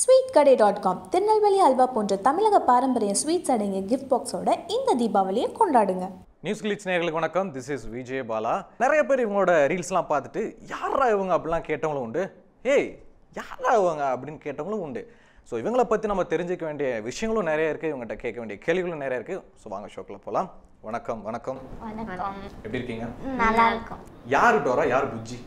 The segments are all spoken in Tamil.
ஸ்வீட் கடை டாட் காம் திருநெல்வேலி அல்வா போன்ற தமிழக பாரம்பரிய ஸ்வீட்ஸ் அடங்கிய கிஃப்ட் பாக்ஸோட இந்த தீபாவளியை கொண்டாடுங்க. நியூஸ் கிளிட்ஸ் நேயர்களுக்கு வணக்கம். This is Vijay Bala. நிறைய பேர் இவங்களோட ரீல்ஸ்லாம் பார்த்துட்டு யாரா இவங்க? அப்படிலாம் கேட்டவங்களும் உண்டு. ஏய் யாரா இவங்க? அப்படின்னு கேட்டவங்களும் உண்டு. ஸோ இவங்களை பற்றி நம்ம தெரிஞ்சுக்க வேண்டிய விஷயங்களும் நிறைய இருக்குது இவங்ககிட்ட கேட்க வேண்டிய கேள்விகளும் நிறைய இருக்குது ஸோ வாங்க ஷோக்கில் போகலாம் வணக்கம் வணக்கம். வணக்கம். எப்படி இருக்கீங்க? நல்லா இருக்கும். யார் டோரா? யார் புஜ்ஜி?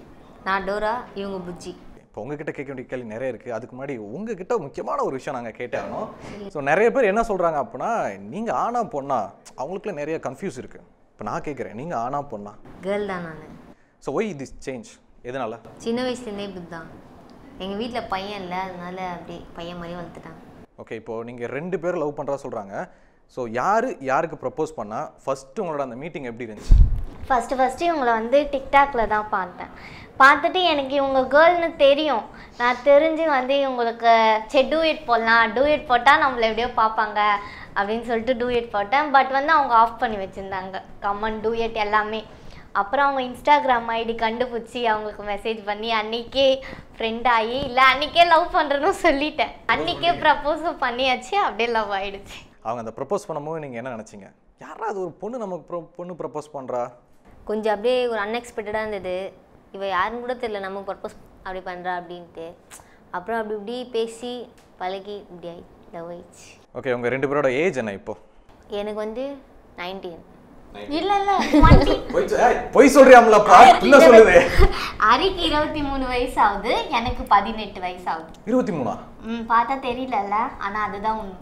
நான் டோரா இவங்க புஜ்ஜி. இப்போ உங்ககிட்ட கேட்க வேண்டிய கேள்வி நிறைய இருக்குது அதுக்கு முன்னாடி உங்ககிட்ட முக்கியமான ஒரு விஷயம் நாங்கள் கேட்டாகணும் ஸோ நிறைய பேர் என்ன சொல்கிறாங்க அப்படின்னா நீங்கள் ஆனா பொண்ணா? அவங்களுக்குள்ள நிறைய கன்ஃபியூஸ் இருக்குது இப்போ நான் கேட்குறேன் நீங்கள் ஆனா பொண்ணா? கேர்ள் தான் நான். ஸோ ஒய் திஸ் சேஞ்ச் எதனால? சின்ன வயசுலேருந்தே இப்படி தான். எங்கள் வீட்டில் பையன் இல்லை அதனால அப்படி பையன் மாதிரி வளர்த்துட்டாங்க ஓகே இப்போ நீங்கள் ரெண்டு பேரும் லவ் பண்ணுறா சொல்கிறாங்க ஸோ யார் யாருக்கு ப்ரப்போஸ் பண்ணால் ஃபர்ஸ்ட் உங்களோட அந்த மீட்டிங் எப்படி இருந்துச்சு? ஃபஸ்ட்டு ஃபஸ்ட்டு இவங்களை வந்து டிக்டாக்ல தான் பார்த்தேன். பார்த்துட்டு எனக்கு இவங்க கேர்ள்னு தெரியும். நான் தெரிஞ்சு வந்து இவங்களுக்கு சே டூயட் போடலாம். டூயட் போட்டால் நம்மளை எப்படியோ பார்ப்பாங்க அப்படின்னு சொல்லிட்டு டூயட் போட்டேன். பட் வந்து அவங்க ஆஃப் பண்ணி வச்சுருந்தாங்க. கம்மன் டூயட் எல்லாமே. அப்புறம் அவங்க இன்ஸ்டாகிராம் ஐடி கண்டுபிடிச்சி அவங்களுக்கு மெசேஜ் பண்ணி அன்னைக்கே ஃப்ரெண்ட் ஆகி இல்லை அன்னைக்கே லவ் பண்ணுறேன்னு சொல்லிட்டேன். அன்னைக்கே ப்ரப்போஸும் பண்ணியாச்சு. அப்படியே லவ் ஆயிடுச்சு. அவங்க அந்த ப்ரப்போஸ் பண்ணும்போது நீங்கள் என்ன நினச்சிங்க? யாராவது ஒரு பொண்ணு நமக்கு பொண்ணு ப்ரப்போஸ் பண்ணுறா கொஞ்சம் அப்படியே ஒரு அன்எக்ஸ்பெக்டடாக இருந்தது. இவ யாருன்னு கூட தெரியல நம்ம பர்பஸ் அப்படி பண்ணுறா அப்படின்ட்டு. அப்புறம் அப்படி இப்படி பேசி பழகி இப்படி ஆயி லவ் ஆயிடுச்சு. ஓகே உங்கள் ரெண்டு பேரோட ஏஜ் என்ன இப்போ? எனக்கு வந்து நைன்டீன் இல்லை இல்லை பொய் சொல்றியாம்லப்பா என்ன சொல்லுது. அரிக்கு இருபத்தி மூணு வயசு ஆகுது எனக்கு பதினெட்டு வயசு ஆகுது இருபத்தி மூணா? ம் பார்த்தா தெரியலல்ல ஆனா அதுதான் உண்மை.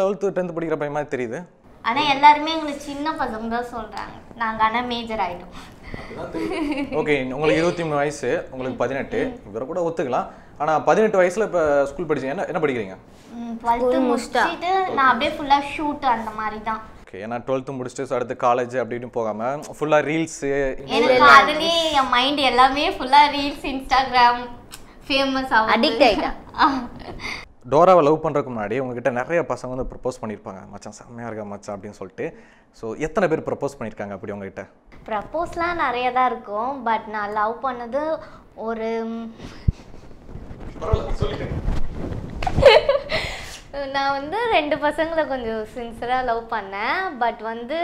லெவல்த்து டென்த் படிக்கிற பையன் மாதிரி தெரியுது. ஆனா எல்லாருமே எங்களுக்கு சின்ன பசங்க தான் சொல்றாங்க. நாங்க ஆனா மேஜர் ஆயிட்டோம். ஓகே உங்களுக்கு இருபத்தி மூணு வயசு உங்களுக்கு பதினெட்டு. இவரை கூட ஒத்துக்கலாம். ஆனால் பதினெட்டு வயசில் இப்போ ஸ்கூல் படிச்சீங்க? என்ன என்ன படிக்கிறீங்க? டுவெல்த்து முடிச்சுட்டு நான் அப்படியே ஃபுல்லா ஷூட் அந்த மாதிரி தான் ஓகே ஏன்னா டுவெல்த்து முடிச்சுட்டு அடுத்து காலேஜ் அப்படி இப்படின்னு போகாமல் ஃபுல்லாக ரீல்ஸு எனக்கு அதுலயே என் மைண்ட் எல்லாமே ஃபுல்லா ரீல்ஸ் இன்ஸ்டாகிராம் ஃபேமஸ் ஆகும் Addict ஆயிட்டேன். டோராவை லவ் பண்ணுறதுக்கு முன்னாடி உங்ககிட்ட நிறைய பசங்க வந்து ப்ரப்போஸ் பண்ணியிருப்பாங்க. மச்சான் செம்மையாக இருக்கா மச்சான் அப்படின்னு சொல்லிட்டு. ஸோ எத்தனை பேர் ப்ரப்போஸ் பண்ணியிருக்காங்க அப்படி உங்ககிட்ட? ப்ரப்போஸ்லாம் நிறைய தான் இருக்கும். பட் நான் லவ் பண்ணது ஒரு நான் வந்து ரெண்டு பசங்களை கொஞ்சம் சின்சராக லவ் பண்ணேன். பட் வந்து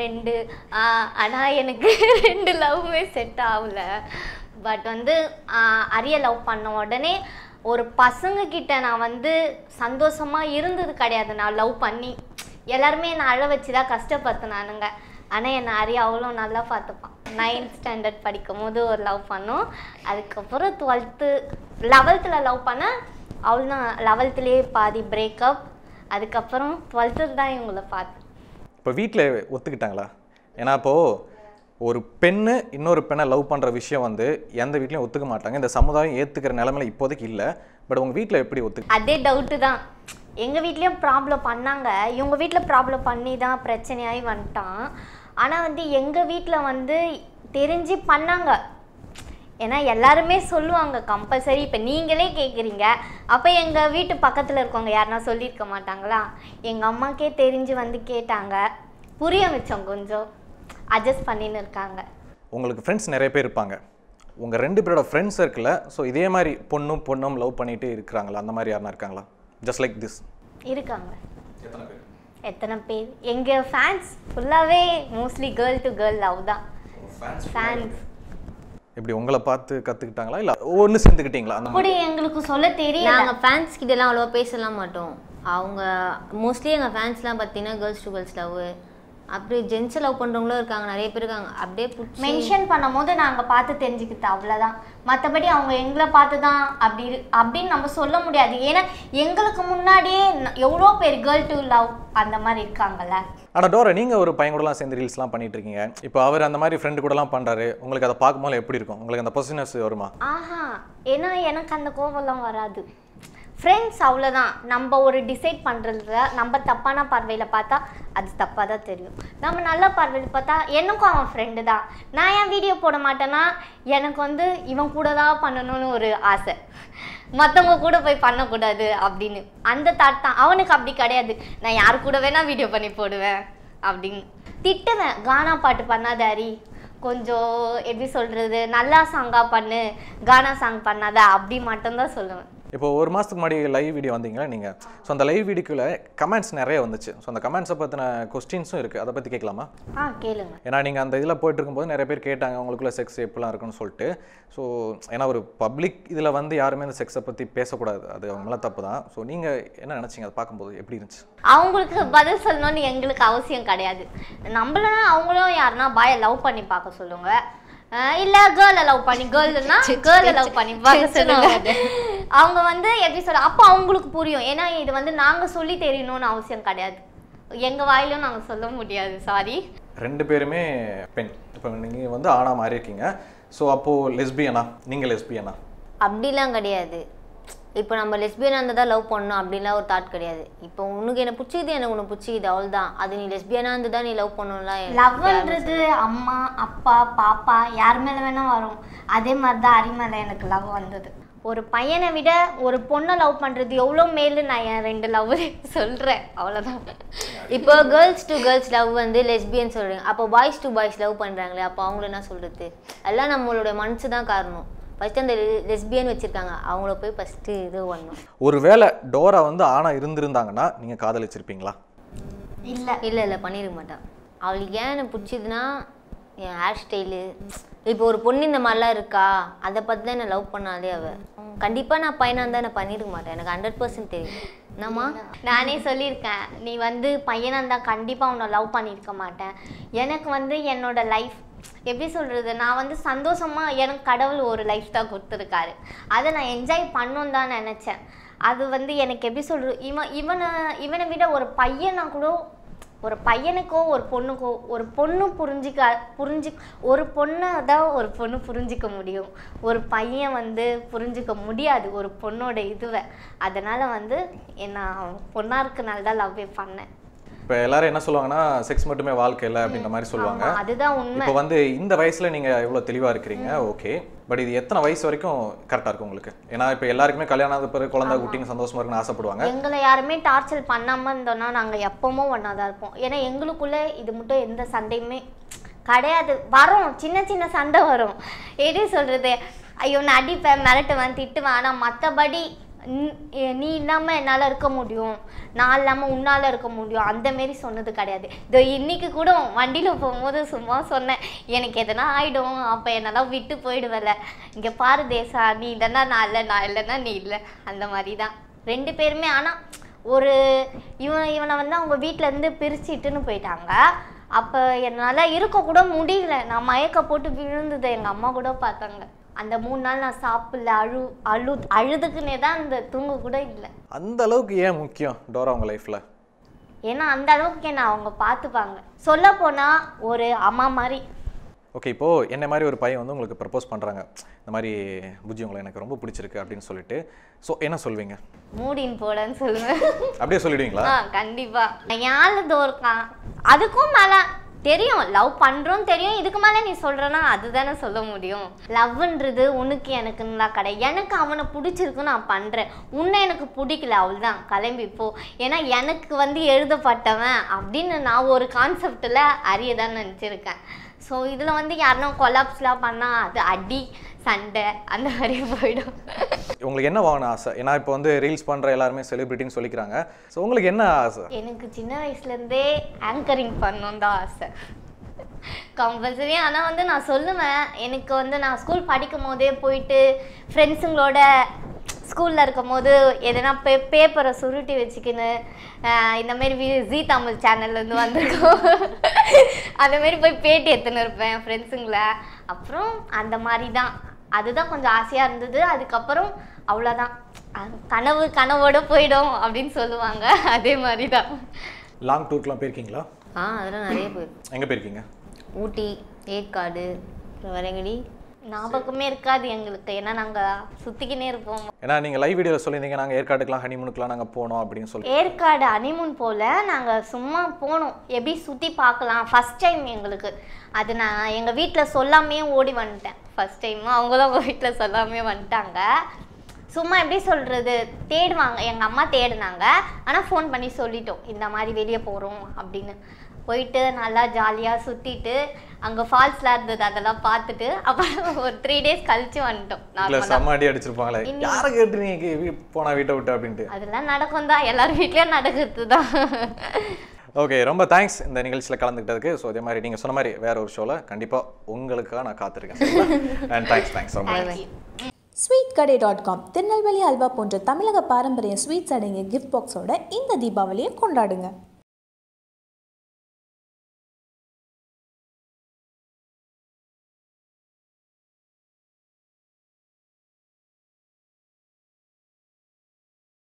ரெண்டு? ஆனால் எனக்கு ரெண்டு லவ்வே செட் ஆகல. பட் வந்து அரிய லவ் பண்ண உடனே ஒரு பசங்க கிட்ட நான் வந்து சந்தோஷமா இருந்தது கிடையாது. நான் லவ் பண்ணி எல்லாருமே என்னை அழ வச்சு தான் கஷ்டப்படுத்தினானுங்க. ஆனால் என்னை அரிய அவ்வளோ நல்லா பார்த்துப்பான். நைன்த் ஸ்டாண்டர்ட் படிக்கும் போது ஒரு லவ் பண்ணோம். அதுக்கப்புறம் டுவெல்த்து லெவல்த்தில் லவ் பண்ணேன் அவ்வளோதான் லெவல்த்துலேயே பாதி பிரேக்கப் அதுக்கப்புறம் டுவெல்த்து தான் இவங்கள பார்த்தேன் இப்போ வீட்டில் ஒத்துக்கிட்டாங்களா? ஏன்னா இப்போது ஒரு பெண்ணு இன்னொரு பெண்ணை லவ் பண்ணுற விஷயம் வந்து எந்த வீட்லையும் ஒத்துக்க மாட்டாங்க. இந்த சமுதாயம் ஏற்றுக்கிற நிலமையில இப்போதைக்கு இல்லை. பட் உங்கள் வீட்டில் எப்படி ஒத்துக்கு? அதே டவுட்டு தான். எங்கள் வீட்லேயும் ப்ராப்ளம் பண்ணாங்க. இவங்க வீட்டில் ப்ராப்ளம் பண்ணி தான் பிரச்சனையாகி வந்துட்டான். ஆனால் வந்து எங்கள் வீட்டில் வந்து தெரிஞ்சு பண்ணாங்க. ஏன்னா எல்லாருமே சொல்லுவாங்க கம்பல்சரி இப்போ நீங்களே கேட்குறீங்க அப்போ எங்கள் வீட்டு பக்கத்தில் இருக்கவங்க யாருனா சொல்லியிருக்க மாட்டாங்களா? எங்கள் அம்மாக்கே தெரிஞ்சு வந்து கேட்டாங்க. புரிய வச்சோம் கொஞ்சம். அட்ஜஸ்ட் பண்ணின்னு இருக்காங்க. உங்களுக்கு ஃப்ரெண்ட்ஸ் நிறைய பேர் இருப்பாங்க. உங்கள் ரெண்டு பேரோட ஃப்ரெண்ட்ஸ் சர்க்கிளில் ஸோ இதே மாதிரி பொண்ணும் பொண்ணும் லவ் பண்ணிட்டு இருக்கிறாங்களா? அந்த மாதிரி யாருனா இருக்காங்களா? ஜஸ்ட் லைக் திஸ் இருக்காங்க. எத்தனை பேர்? எங்கள் ஃபேன்ஸ் ஃபுல்லாகவே mostly girl to girl love தான். ஃபேன்ஸ் எப்படி உங்களை பார்த்து கற்றுக்கிட்டாங்களா இல்லை ஒன்று சேர்ந்துக்கிட்டீங்களா? அந்த மாதிரி அப்படி எங்களுக்கு சொல்ல தெரியல. நாங்கள் ஃபேன்ஸ் கிட்டலாம் அவ்வளோவா பேசலாம் மாட்டோம். அவங்க மோஸ்ட்லி எங்கள் ஃபேன்ஸ்லாம் பார்த்தீங்கன்னா கேர்ள்ஸ் டு கேர்ள்ஸ் லவ் அப்படியே ஜென்ஸை லவ் பண்ணுறவங்களும் இருக்காங்க நிறைய பேர் இருக்காங்க. அப்படியே மென்ஷன் பண்ணும்போது நாங்கள் பார்த்து தெரிஞ்சுக்கிட்டு அவ்வளோதான் மற்றபடி அவங்க எங்களை பார்த்து தான் அப்படி அப்படின்னு நம்ம சொல்ல முடியாது. ஏன்னா எங்களுக்கு முன்னாடியே எவ்வளோ பேர் கேர்ள் டு லவ் அந்த மாதிரி இருக்காங்கல்ல. ஆனால் டோரா நீங்கள் ஒரு பையன் கூடலாம் சேர்ந்து ரீல்ஸ்லாம் பண்ணிட்டு இருக்கீங்க இப்போ அவர் அந்த மாதிரி ஃப்ரெண்டு கூடலாம் பண்ணுறாரு உங்களுக்கு அதை பார்க்கும்போது எப்படி இருக்கும்? உங்களுக்கு அந்த பொசினஸ் வருமா? ஆஹா ஏன்னா எனக்கு அந்த கோவம்லாம் வராது. ஃப்ரெண்ட்ஸ் அவ்வளோதான் நம்ம ஒரு டிசைட் பண்ணுறதுல நம்ம தப்பான பார்வையில் பார்த்தா அது தப்பாக தான் தெரியும். நம்ம நல்ல பார்வையில் பார்த்தா எனக்கும் அவன் ஃப்ரெண்டு தான். நான் ஏன் வீடியோ போட மாட்டேன்னா எனக்கு வந்து இவன் கூட தான் பண்ணணும்னு ஒரு ஆசை. மற்றவங்க கூட போய் பண்ணக்கூடாது அப்படின்னு. அந்த தாட் தான். அவனுக்கு அப்படி கிடையாது. நான் யார் கூட வேணால் வீடியோ பண்ணி போடுவேன் அப்படின்னு. திட்டுவேன். கானா பாட்டு பண்ணாத அரி கொஞ்சம் எப்படி சொல்கிறது நல்லா சாங்காக பண்ணு. கானா சாங் பண்ணாத. அப்படி மட்டும்தான் சொல்லுவேன். இப்போ ஒரு மாதத்துக்கு முன்னாடி லைவ் வீடியோ வந்தீங்களா நீங்கள் ஸோ அந்த லைவ் வீடியோக்குள்ள கமெண்ட்ஸ் நிறைய வந்துச்சு. ஸோ அந்த கமெண்ட்ஸை பற்றின கொஸ்டின்ஸும் இருக்குது அதை பற்றி கேட்கலாமா ஆ கேளுங்க. ஏன்னா நீங்கள் அந்த இதில் போயிட்டு இருக்கும்போது நிறைய பேர் கேட்டாங்க உங்களுக்குள்ள செக்ஸ் எப்படிலாம் இருக்குன்னு சொல்லிட்டு. ஸோ ஏன்னா ஒரு பப்ளிக் இதில் வந்து யாருமே இந்த செக்ஸை பற்றி பேசக்கூடாது. அது அவங்க மேலே தப்பு தான். ஸோ நீங்கள் என்ன நினச்சிங்க? அதை பார்க்கும்போது எப்படி இருந்துச்சு? அவங்களுக்கு பதில் சொல்லணும்னு எங்களுக்கு அவசியம் கிடையாது. நம்மளனா அவங்களும் யாருன்னா பாயை லவ் பண்ணி பார்க்க சொல்லுங்க. இல்ல கேர்ளை லவ் பண்ணி கேர்ள்னா கேர்ளை லவ் பண்ணி பார்க்க சொல்லுங்க. அவங்க வந்து எப்படி சொல்ற அப்போ அவங்களுக்கு புரியும். ஏன்னா இது வந்து நாங்க சொல்லி தெரியணும்னு அவசியம் கிடையாது. எங்க வாயிலும் நாங்க சொல்ல முடியாது. சாரி ரெண்டு பேருமே பெண். இப்போ நீங்கள் வந்து ஆணா மாறி இருக்கீங்க. ஸோ அப்போது லெஸ்பியனா நீங்கள் லெஸ்பியனா அப்படிலாம் கிடையாது. இப்போ நம்ம லெஸ்பியனாக இருந்தால் தான் லவ் பண்ணணும் அப்படிலாம் ஒரு தாட் கிடையாது. இப்போ உனக்கு என்ன பிடிச்சிது எனக்கு உனக்கு பிடிச்சிது அவ்வளோதான் அது நீ லெஸ்பியனாக இருந்து தான் நீ லவ் பண்ணணும்லாம் லவ்ன்றது அம்மா அப்பா பாப்பா யார் மேல வேணா வரும். அதே மாதிரி தான் அரி மேல எனக்கு லவ் வந்தது. ஒரு பையனை விட ஒரு பொண்ணை லவ் பண்றது எவ்வளோ மேலு நான் என் ரெண்டு லவ் சொல்றேன். அவ்வளோதான் இப்போ கேர்ள்ஸ் டு கேர்ள்ஸ் லவ் வந்து லெஸ்பியன் சொல்கிறீங்க அப்போ பாய்ஸ் டு பாய்ஸ் லவ் பண்ணுறாங்களே அப்போ அவங்கள என்ன சொல்கிறது எல்லாம் நம்மளோட மனசு தான் காரணம். ஃபஸ்ட்டு அந்த லெஸ்பியன் வச்சுருக்காங்க. அவங்கள போய் ஃபஸ்ட்டு இது பண்ணணும். ஒருவேளை டோரா வந்து ஆணா இருந்திருந்தாங்கன்னா நீங்கள் காதலிச்சிருப்பீங்களா? இல்லை இல்லை இல்லை பண்ணிருக்க மாட்டான் அவளுக்கு ஏன் எனக்கு பிடிச்சதுன்னா என் ஹேர் ஸ்டைலு இப்போ ஒரு பொண்ணு இந்த மாதிரிலாம் இருக்கா? அதை பற்றி தான் என்ன லவ் பண்ணாலே அவ. கண்டிப்பாக நான் பையனாக இருந்தால் நான் பண்ணியிருக்க மாட்டேன். எனக்கு ஹண்ட்ரட் பர்சன்ட் தெரியும். என்னம்மா? நானே சொல்லியிருக்கேன். நீ வந்து பையனாக இருந்தால் கண்டிப்பாக உன்னை லவ் பண்ணியிருக்க மாட்டேன். எனக்கு வந்து என்னோட லைஃப் எப்படி சொல்கிறது நான் வந்து சந்தோஷமாக எனக்கு கடவுள் ஒரு லைஃப் தான் கொடுத்துருக்காரு. அதை நான் என்ஜாய் பண்ணணும் தான் நினச்சேன். அது வந்து எனக்கு எப்படி சொல்கிறது இவன் இவனை இவனை விட ஒரு பையனா கூட ஒரு பையனுக்கோ ஒரு பொண்ணுக்கோ ஒரு பொண்ணு புரிஞ்சிக்க புரிஞ்சு ஒரு பொண்ணை தான் ஒரு பொண்ணு புரிஞ்சிக்க முடியும். ஒரு பையன் வந்து புரிஞ்சிக்க முடியாது ஒரு பொண்ணோட இதுவை. அதனால் வந்து நான் பொண்ணாக இருக்கனால தான் லவ்வே பண்ணேன். இப்போ எல்லாரும் என்ன சொல்லுவாங்கன்னா செக்ஸ் மட்டுமே வாழ்க்கை இல்லை அப்படின்ற மாதிரி சொல்லுவாங்க. அதுதான் உண்மை. இப்போ வந்து இந்த வயசுல நீங்க எவ்வளவு தெளிவா இருக்கிறீங்க ஓகே. பட் இது எத்தனை வயசு வரைக்கும் கரெக்டா இருக்கும் உங்களுக்கு? ஏன்னா இப்போ எல்லாருக்குமே கல்யாணம் ஆன பிறகு குழந்தை குட்டிங்க சந்தோஷமா இருக்குன்னு ஆசைப்படுவாங்க. எங்களை யாருமே டார்ச்சர் பண்ணாமல் இருந்தோம்னா நாங்கள் எப்பவும் ஒன்றா தான் இருப்போம். ஏன்னா எங்களுக்குள்ளே இது மட்டும் எந்த சண்டையுமே கிடையாது. வரும். சின்ன சின்ன சண்டை வரும். எப்படி சொல்கிறது ஐயோ நான் அடிப்பேன் மிரட்டுவேன் திட்டுவேன். ஆனால் மற்றபடி நீ இல்லாமல் என்னால் இருக்க முடியும். நான் இல்லாமல் உன்னால் இருக்க முடியும். அந்த மாரி சொன்னது கிடையாது. இதோ இன்னைக்கு கூட வண்டியில் போகும்போது சும்மா சொன்னேன். எனக்கு எதனா ஆகிடும் அப்போ என்னெல்லாம் விட்டு போயிடுவல. இங்கே பாரு தேசா நீ இல்லைன்னா நான் இல்லை நான் இல்லைன்னா நீ இல்லை. அந்த மாதிரி தான் ரெண்டு பேருமே ஆனால் ஒரு இவன் இவனை வந்து அவங்க வீட்டிலேருந்து பிரிச்சுட்டுன்னு போயிட்டாங்க. அப்போ என்னால் இருக்கக்கூட முடியல. நான் மயக்க போட்டு விழுந்ததை எங்கள் அம்மா கூட பார்த்தாங்க. அந்த மூணு நாள் நான் சாப்பிடல அழு அழு அழுதுக்குன்னே தான் அந்த தூங்க கூட இல்லை. அந்த அளவுக்கு ஏன் முக்கியம் டோரா உங்க லைஃப்ல ஏன்னா அந்த அளவுக்கு என்ன அவங்க பார்த்துப்பாங்க. சொல்ல போனால் ஒரு அம்மா மாதிரி. ஓகே இப்போ என்ன மாதிரி ஒரு பையன் வந்து உங்களுக்கு ப்ரப்போஸ் பண்றாங்க. இந்த மாதிரி புஜ்ஜி உங்களை எனக்கு ரொம்ப பிடிச்சிருக்கு அப்படின்னு சொல்லிட்டு. ஸோ என்ன சொல்வீங்க? மூடின்னு போடன்னு சொல்லுவேன். அப்படியே சொல்லிடுவீங்களா? ஆ கண்டிப்பா. யாரு இருக்கான் அதுக்கும் மேல தெரியும். லவ் பண்றோம் தெரியும். இதுக்கு மேல நீ சொல்றனா அதுதானே சொல்ல முடியும். லவ்ன்றது உனக்கு எனக்குன்னு கடை. எனக்கு அவனை பிடிச்சிருக்கு நான் பண்றேன். உன்னை எனக்கு பிடிக்கல அவள்தான் கிளம்பி ஏன்னா எனக்கு வந்து எழுதப்பட்டவன் அப்படின்னு நான் ஒரு கான்செப்டில் அறியதான் நினச்சிருக்கேன். ஸோ இதில் வந்து யாருன்னா கொலாப்ஸ்லாம் பண்ணால் அது அடி சண்டை அந்த மாதிரி போயிடும். உங்களுக்கு என்ன வாங்கணும் ஆசை? ஏன்னா இப்போ வந்து ரீல்ஸ் பண்ற எல்லாருமே செலிபிரிட்டின்னு சொல்லிக்கிறாங்க. ஸோ உங்களுக்கு என்ன ஆசை? எனக்கு சின்ன வயசுலேருந்தே ஆங்கரிங் பண்ணணும் தான் ஆசை. கம்பல்சரி ஆனால் வந்து நான் சொல்லுவேன் எனக்கு வந்து நான் ஸ்கூல் படிக்கும் போதே போயிட்டு ஃப்ரெண்ட்ஸுங்களோட ஸ்கூலில் இருக்கும் போது எதனா பே பேப்பரை சுருட்டி வச்சுக்கின்னு ஆஹ் இந்த மாதிரி வி- ஜீ தமிழ் சேனல்லேருந்து வந்திருக்கோம். அந்த மாதிரி போய் பேட்டி எடுத்துன்னு இருப்பேன் ஃப்ரெண்ட்ஸுங்களை அப்புறம் அந்த மாதிரி தான் அதுதான் கொஞ்சம் ஆசையாக இருந்தது. அதுக்கப்புறம் அவ்வளோதான் கனவு கனவோட போயிடும் அப்படின்னு சொல்லுவாங்க. அதே மாதிரி தான் லாங் டூர்க்கெலாம் போயிருக்கீங்களா? ஆ அதெல்லாம் நிறைய போயிருக்கும். எங்க போயிருக்கீங்க? ஊட்டி ஏற்காடு அப்புறம் வேற எங்கடி ஞாபகமே இருக்காது எங்களுக்கு. ஏன்னா நாங்கள் சுற்றிக்கினே இருப்போம். ஏன்னா நீங்க லைவ் வீடியோவில் சொல்லியிருந்தீங்க நாங்க ஏற்காடுக்கெலாம் ஹனிமூனுக்குலாம் நாங்க போனோம் அப்படின்னு சொல்லி. ஏற்காடு அனிமூன் போல் நாங்கள் சும்மா போனோம். எப்படி சுற்றி பார்க்கலாம்? ஃபஸ்ட் டைம் எங்களுக்கு. அது நான் எங்கள் வீட்டில் சொல்லாமே ஓடி வந்துட்டேன். ஃபஸ்ட் டைம் அவங்களும் அவங்க வீட்டில் சொல்லாமே வந்துட்டாங்க. சும்மா எப்படி சொல்கிறது தேடுவாங்க. எங்கள் அம்மா தேடினாங்க. ஆனால் ஃபோன் பண்ணி சொல்லிட்டோம். இந்த மாதிரி வெளியே போகிறோம் அப்படின்னு. போயிட்டு நல்லா ஜாலியாக சுற்றிட்டு அங்கே ஃபால்ஸ்லாம் இருந்தது அதெல்லாம் பார்த்துட்டு அப்புறம் ஒரு த்ரீ டேஸ் கழிச்சு வந்துட்டோம். இல்ல செம்ம அடி அடிச்சிருப்பாங்களே. யாரை கேட்டு நீங்க வீ- போனா வீட்டை விட்டு அப்படின்ட்டு? அதெல்லாம் நடக்கும் தான். எல்லார் வீட்லேயும் நடக்கிறது தான். ஓகே ரொம்ப தேங்க்ஸ் இந்த நிகழ்ச்சியில் கலந்துக்கிட்டதுக்கு ஸோ அதே மாதிரி நீங்கள் சொன்ன மாதிரி வேற ஒரு ஷோவில் கண்டிப்பாக உங்களுக்காக நான் காத்திருக்கேன் அண்ட் தேங்க்ஸ் தேங்க்ஸ் ரொம்ப. ஸ்வீட் கடை டாட் காம் திருநெல்வேலி அல்வா போன்ற தமிழக பாரம்பரிய ஸ்வீட்ஸ் அடங்கிய கிஃப்ட் பாக்ஸோட இந்த தீபாவளியை கொண்டாடுங்க.